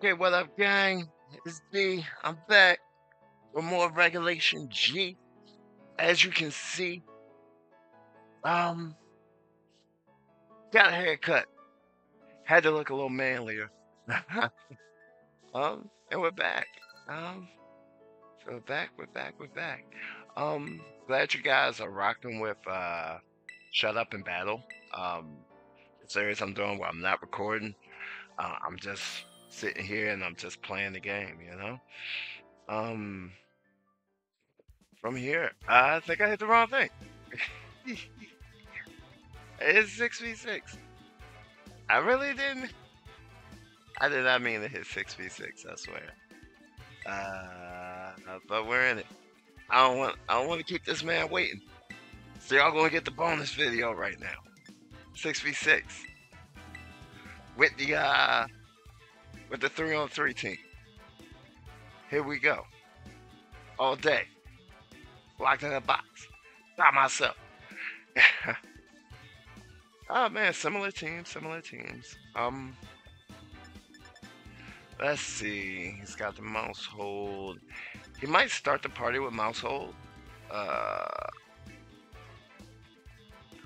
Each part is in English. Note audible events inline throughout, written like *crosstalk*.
Okay, what up, gang? It's D. I'm back with more Regulation G. As you can see, um, got a haircut. Had to look a little manlier. *laughs* um, and we're back. Um, so we're back, we're back, we're back. Um, glad you guys are rocking with uh, Shut Up and Battle. Um, series I'm doing where I'm not recording. Uh, I'm just sitting here and I'm just playing the game, you know? Um, from here, I think I hit the wrong thing. *laughs* it's 6v6. I really didn't. I did not mean to hit 6v6, I swear. Uh, but we're in it. I don't want I don't want to keep this man waiting. So y'all gonna get the bonus video right now. 6v6. With the uh with the three on three team. Here we go. All day. Locked in a box. By myself. *laughs* oh man, similar teams, similar teams. Um let's see. He's got the Maushold. He might start the party with Maushold. Uh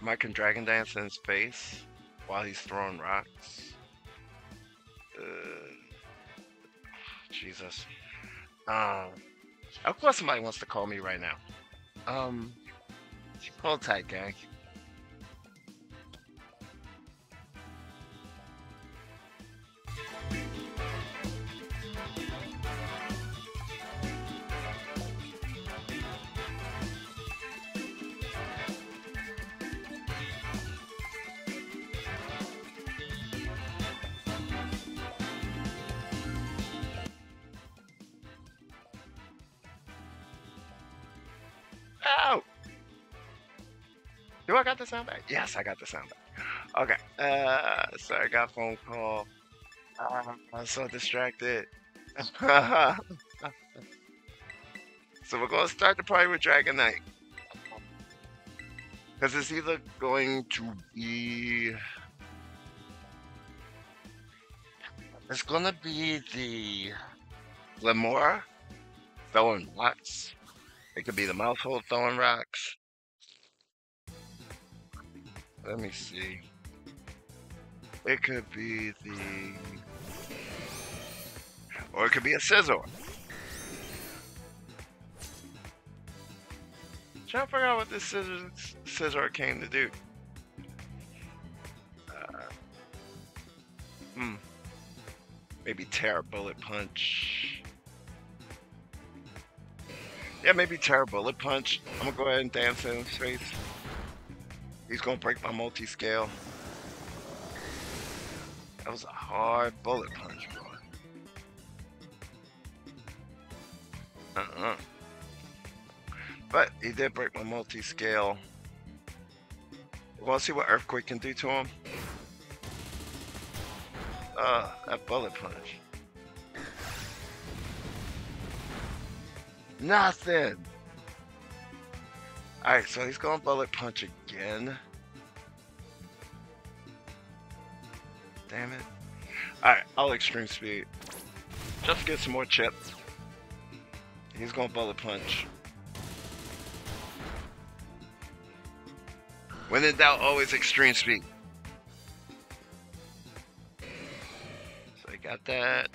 Mike can dragon dance in his face while he's throwing rocks. Uh, Jesus. Um, of course somebody wants to call me right now. Um, hold tight, gang. I got the sound back. Okay. Uh, sorry, I got phone call. I'm so distracted. *laughs* so we're gonna start the party with Dragonite. Because it's either going to be... It's gonna be the Glimmora throwing rocks. It could be the Maushold throwing rocks. Let me see. It could be the... Or it could be a Scizor. Trying to figure out what this Scizor, Scizor came to do. Uh, hmm. Maybe tear bullet punch. Yeah, maybe tear bullet punch. I'm gonna go ahead and dance in his face. He's gonna break my multi-scale. That was a hard bullet punch, bro. Uh-uh. But he did break my multi-scale. You wanna see what Earthquake can do to him? Uh, that bullet punch. Nothing. Alright, so he's going bullet punch again. Damn it. Alright, I'll extreme speed. Just get some more chips. He's going bullet punch. When in doubt, always extreme speed. So I got that.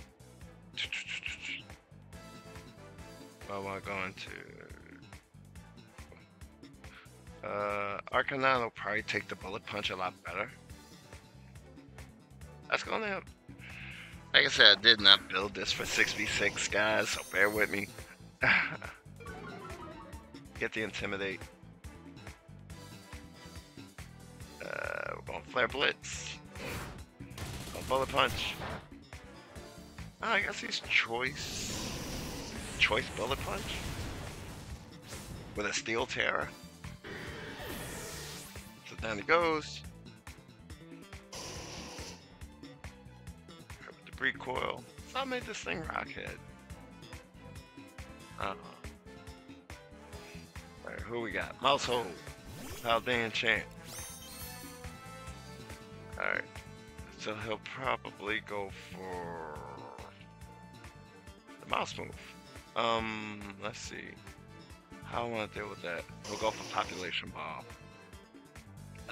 What am I going to? Uh, will probably take the bullet punch a lot better. That's gonna. Like I said, I did not build this for 6v6, guys, so bear with me. *sighs* Get the Intimidate. Uh, we're going Flare Blitz. Going Bullet Punch. Oh, I guess he's Choice. Choice Bullet Punch? With a Steel Tera. Down he goes. Debris Coil. So I made this thing Rockhead. Uh -huh. Alright, who we got? Maushold. Paldean Chant. Alright. So he'll probably go for the mouse move. Um, let's see. How I want to deal with that? We'll go for population bomb.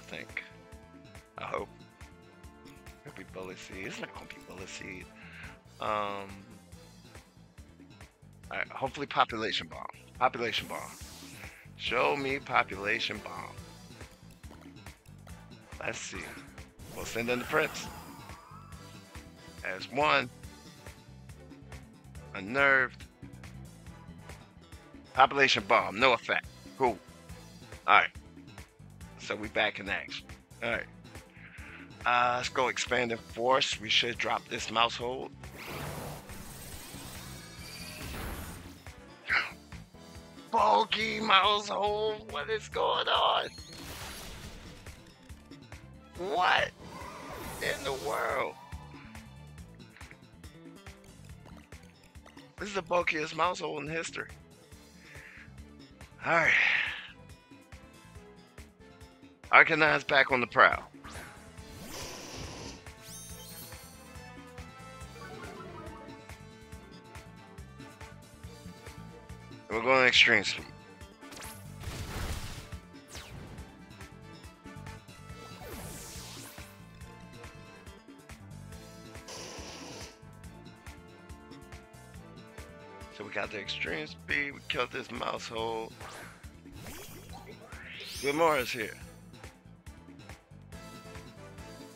Think. I hope. It'll be bullet seed. It's not gonna be bullet seed. Um. Alright, hopefully population bomb. Population bomb. Show me population bomb. Let's see. We'll send in the prince. As one. Unnerved. Population bomb, no effect. Cool. Alright. So we back in action. Alright. Uh, let's go expanding force. We should drop this Maushold. *gasps* Bulky Maushold. What is going on? What in the world? This is the bulkiest Maushold in history. Alright. Arcanine back on the prowl. We're going extreme speed. So we got the extreme speed, we killed this Maushold. is here.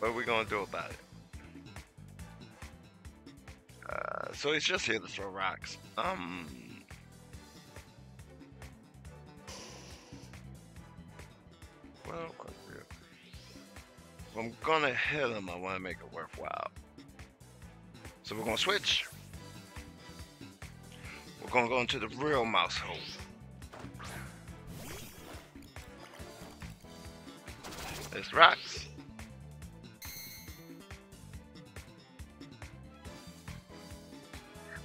What are we gonna do about it? Uh, so he's just here to throw rocks. Um, well, if I'm gonna hit him, I want to make it worthwhile. So we're gonna switch. We're gonna go into the real Maushold. There's rocks.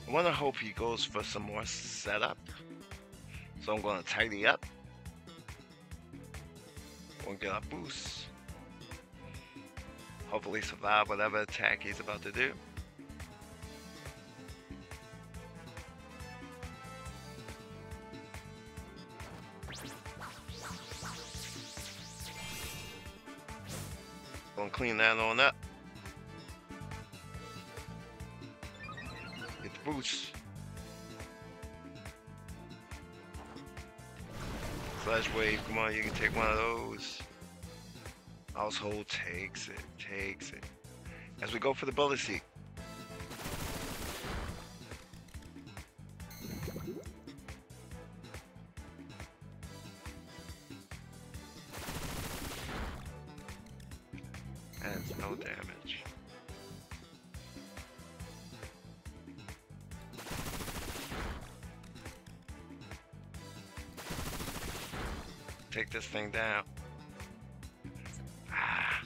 I wanna hope he goes for some more setup. So I'm gonna tidy up. We'll get a boost. Hopefully survive whatever attack he's about to do. Gonna clean that on up. Boost. Flash wave, come on, you can take one of those. Household takes it, takes it. As we go for the bullet seek. Take this thing down. Ah.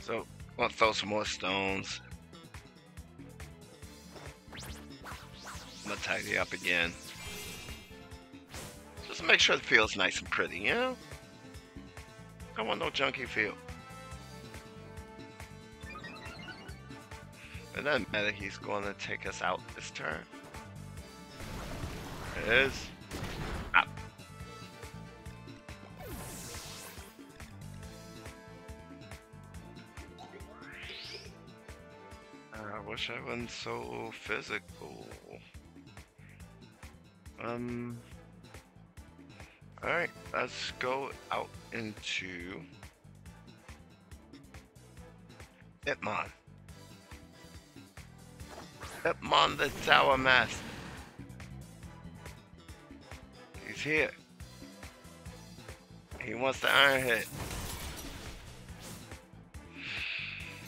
So, I'm gonna throw some more stones. I'm gonna tidy up again. Just make sure it feels nice and pretty, you know? Don't want no junky feel. Doesn't matter, he's going to take us out this turn. It is. Out. I wish I wasn't so physical. Um. Alright, let's go out into Hitmon. Hitmon the Tower Master. He's here. He wants the Iron Head.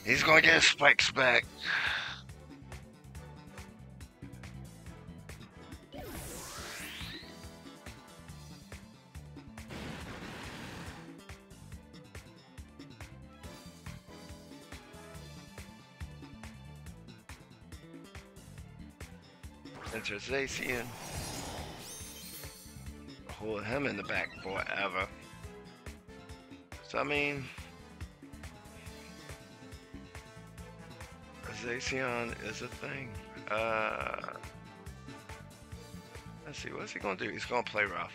He's gonna get his spikes back. Enters Zacian. hold him in the back forever. So I mean, Zacian is a thing. Uh, let's see, what's he gonna do? He's gonna play rough.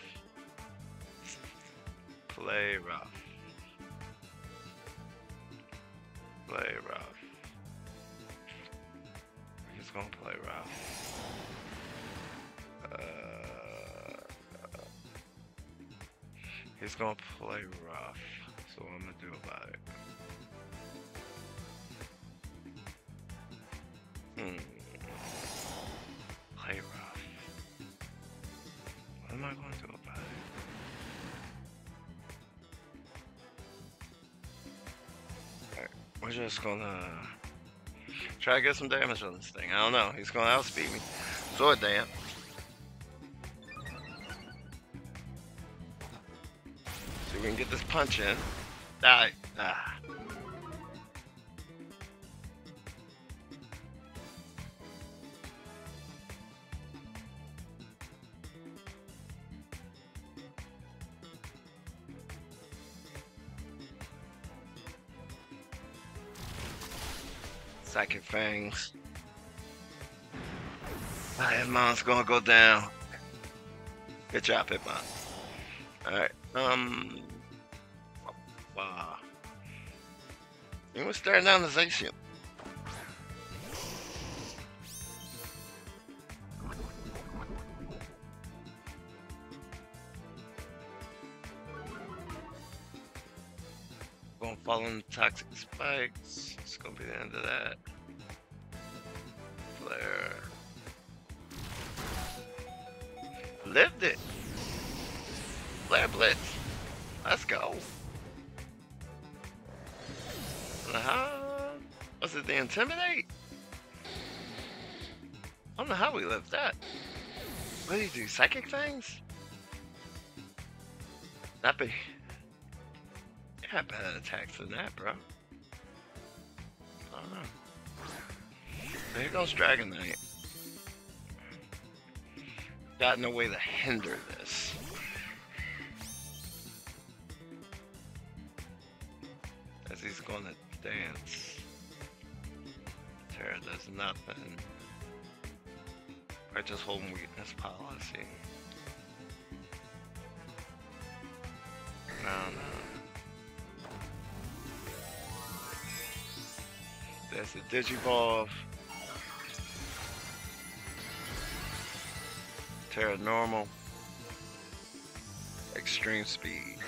Play rough. Play rough. He's gonna play rough. Uh, he's gonna play rough. So what am I'm gonna do about it. Hmm. Play rough. What am I to do about it? We're just gonna try to get some damage on this thing. I don't know. He's gonna outspeed me. Sword dance. Can get this punch in. Die. Ah. Psychic Fangs. My Hitmon's gonna go down. Good job, Hitmon. Alright, um... Wow. You was fall in the toxic spikes. It's gonna be the end of that. Flare. Lived it. Flare Blitz. Let's go. Was it the Intimidate? I don't know how we lived that. What do you do? Psychic Fangs? That be. Have better attacks than that, bro. I don't know. There goes Dragonite. Got no way to hinder this. As he's gonna dance. Does nothing. I just hold weakness policy. No, no. There's a Digivolve. Tera normal. Extreme speed.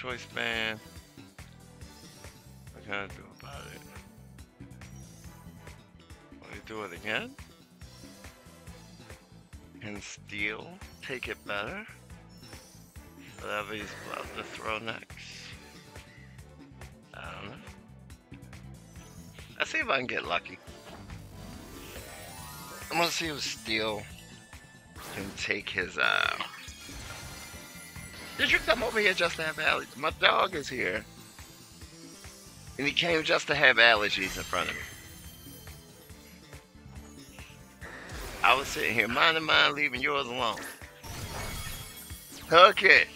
Choice man. What can I do about it? Will he do it again? Can steel take it better? Whatever he's about to throw next. I don't know. Let's see if I can get lucky. I'm gonna see if steel can take his uh did you come over here just to have allergies? My dog is here. And he came just to have allergies in front of me. I was sitting here minding mine, leaving yours alone. Took it.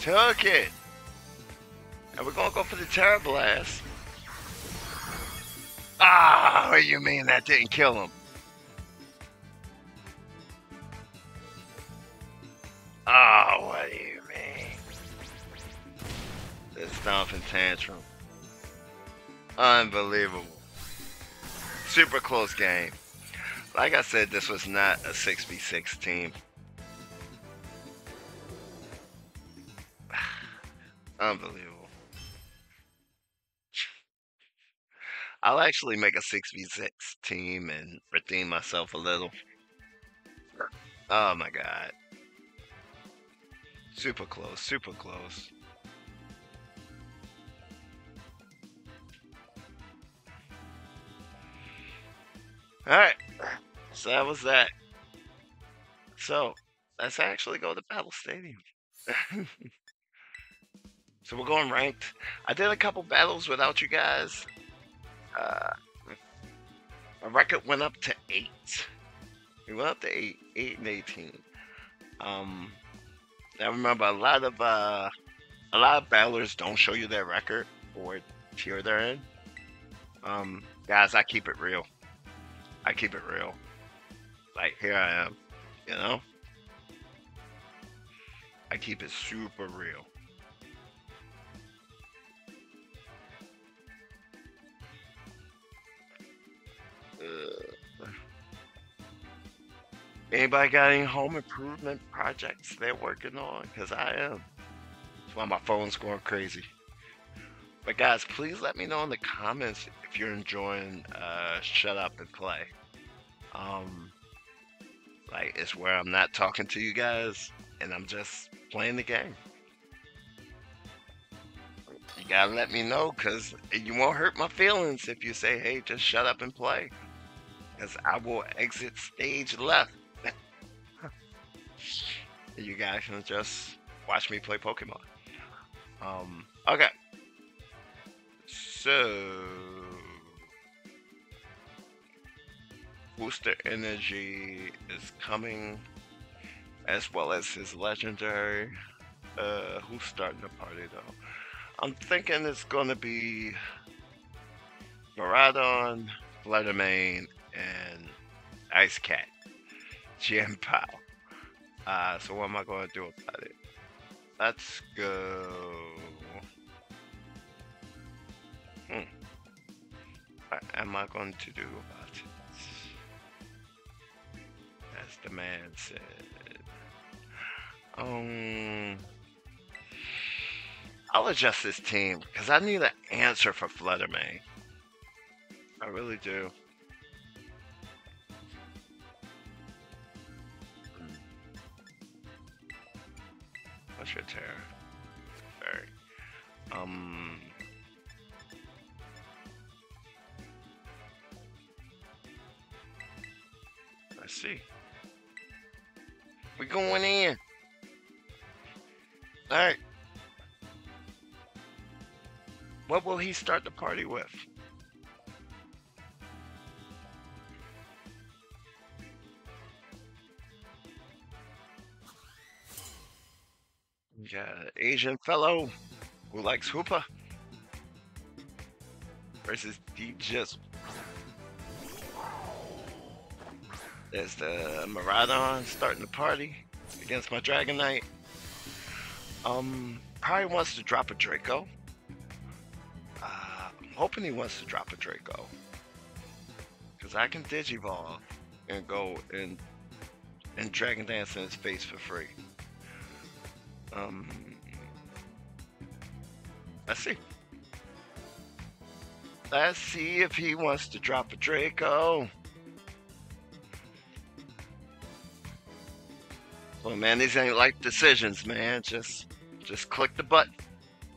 Took it. And we're gonna go for the Tera Blast. Ah, what do you mean that didn't kill him? Stomping tantrum. Unbelievable. Super close game. Like I said, this was not a 6v6 team. *sighs* Unbelievable. I'll actually make a 6v6 team and redeem myself a little. Oh my god. Super close, super close. Alright. So that was that. So let's actually go to Battle Stadium. *laughs* so we're going ranked. I did a couple battles without you guys. Uh, my record went up to eight. We went up to eight, eight and eighteen. Um, I remember a lot of uh, a lot of battlers don't show you their record or tier they're in. Um, guys, I keep it real. I keep it real. Like here I am, you know. I keep it super real. Anybody got any home improvement projects they're working on? Because I am. That's why my phone's going crazy. But guys, please let me know in the comments if you're enjoying uh, Shut Up and Play. Um, like, it's where I'm not talking to you guys and I'm just playing the game. You gotta let me know because you won't hurt my feelings if you say, hey, just shut up and play. Because I will exit stage left. *laughs* you guys can just watch me play Pokemon. Um, okay. So, Booster Energy is coming as well as his legendary. Uh, who's starting the party though? I'm thinking it's gonna be Miraidon, Flutter Mane, and Ice Cat. *laughs* Chien-Pao. Uh, so what am I gonna do about it? Let's go. Hmm. What am I going to do the man said. Um, I'll adjust this team because I need an answer for Flutter Mane. I really do. Hmm. What's your Tera? Fairy. Um. Let's see. We going in. All right. What will he start the party with? An Asian fellow who likes Hoopa versus D-Jizzle. There's the Miraidon starting the party against my Dragonite. Um, probably wants to drop a Draco. Uh, I'm hoping he wants to drop a Draco. Because I can Digivolve and go and, and Dragon Dance in his face for free. Um, let's see. Let's see if he wants to drop a Draco. Well, man, these ain't life decisions, man. Just, just click the button.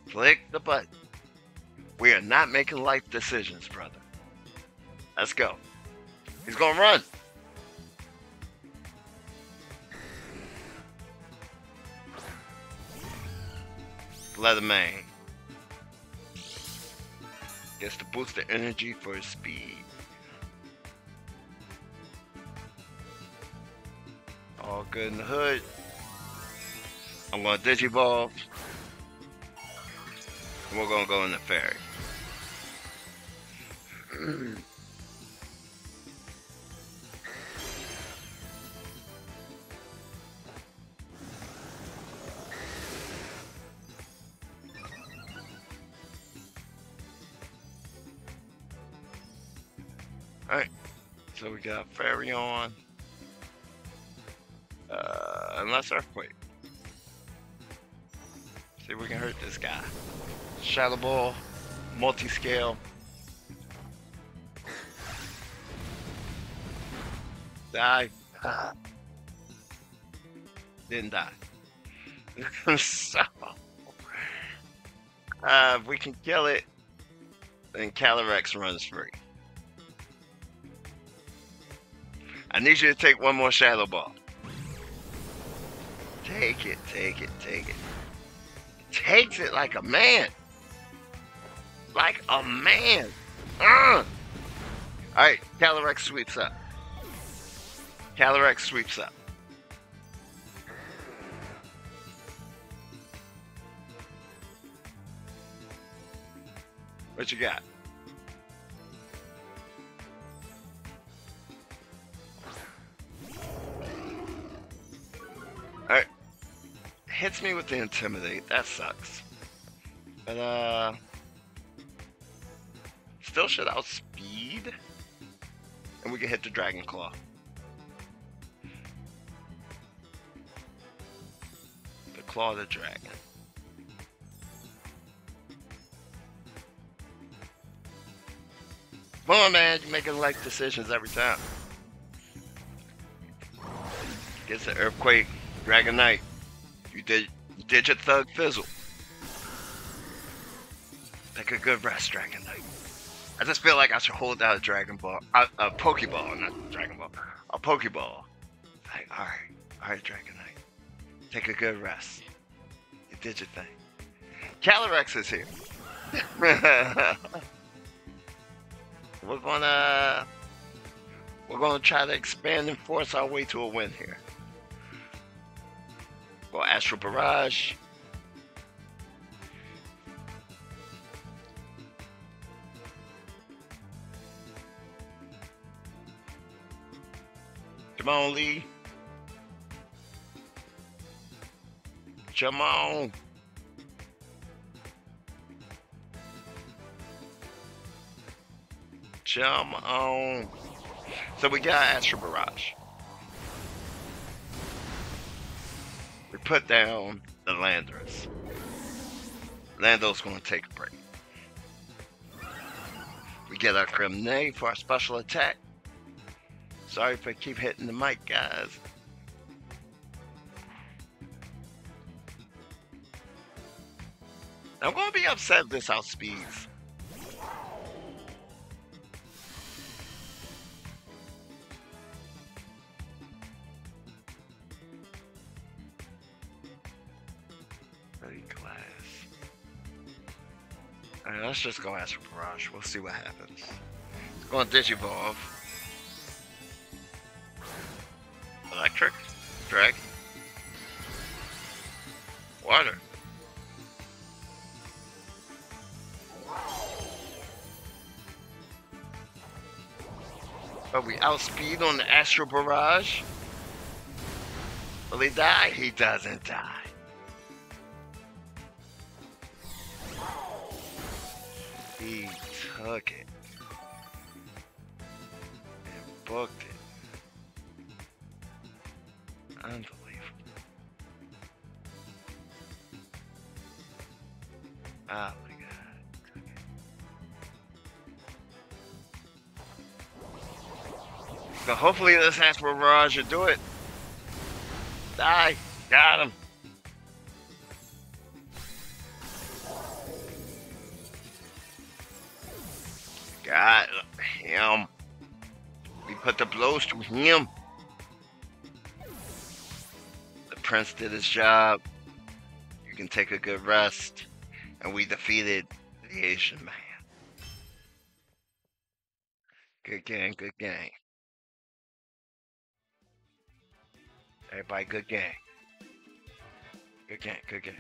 Click the button. We are not making life decisions, brother. Let's go. He's gonna run. Leatherman gets to boost the energy for his speed. All good in the hood. I'm gonna Digivolve. And we're gonna go in the Fairy. Alright, so we got Fairy on. Unless Earthquake. See if we can hurt this guy. Shadow Ball, multi-scale. Die. Didn't die. *laughs* so, uh, if we can kill it, then Calyrex runs free. I need you to take one more Shadow Ball. Take it, take it, take it. Takes it like a man. Like a man. Uh. Alright, Calyrex sweeps up. Calyrex sweeps up. What you got? Hits me with the intimidate. That sucks. But uh still should outspeed. And we can hit the Dragon Claw. The Claw of the Dragon. Come on, man. You're making like decisions every time. Gets the Earthquake, Dragonite. You did did Thug Fizzle. Take a good rest, Dragonite. I just feel like I should hold out a Dragon Ball, a, a Pokeball, not a Dragon Ball, a Pokeball. Like, all right, all right, Dragonite, take a good rest. You did your thing. Calyrex is here. *laughs* we're gonna we're gonna try to expand and force our way to a win here. Go Astral Barrage. Come on, Lee. Come on. Come on. So we got Astral Barrage. Put down the Landorus. Lando's gonna take a break. We get our Grim Neigh for our special attack. Sorry if I keep hitting the mic, guys. I'm gonna be upset if this outspeeds. Let's just go for Barrage. We'll see what happens. It's going Digivolve. Electric? Drag? Water. But we outspeed on the Astral Barrage. Will he die? He doesn't die. He took it. And booked it. Unbelievable. Oh my god. So hopefully this Astral Barrage will do it. Die. Got him. The him. The prince did his job. You can take a good rest. And we defeated the Asian man. Good game, good game. Everybody, good game. Good game, good game.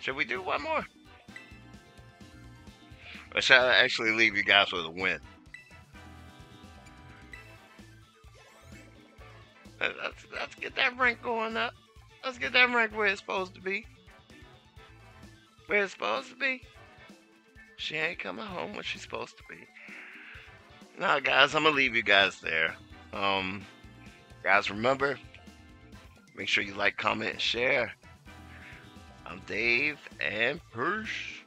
Should we do one more? Should actually leave you guys with a win? Let's, let's get that rank going up. Let's get that rank where it's supposed to be. Where it's supposed to be. She ain't coming home when she's supposed to be. Now, guys, I'm gonna leave you guys there. Um, guys, remember, make sure you like, comment, and share. I'm Dave, and Persh.